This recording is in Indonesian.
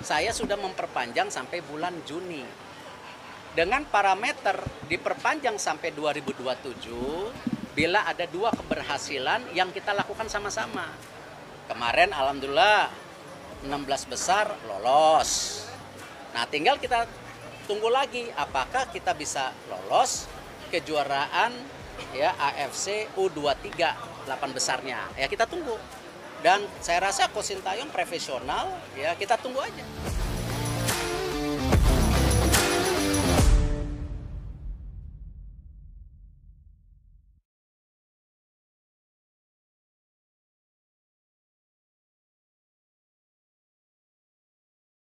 saya sudah memperpanjang sampai bulan Juni. Dengan parameter diperpanjang sampai 2027 bila ada dua keberhasilan yang kita lakukan sama-sama. Kemarin alhamdulillah 16 besar lolos. Nah, tinggal kita tunggu lagi apakah kita bisa lolos kejuaraan ya AFC U23 8 besarnya. Ya kita tunggu. Dan saya rasa Ko Sintayong profesional, ya kita tunggu aja.